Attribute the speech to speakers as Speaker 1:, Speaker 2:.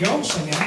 Speaker 1: Actually, that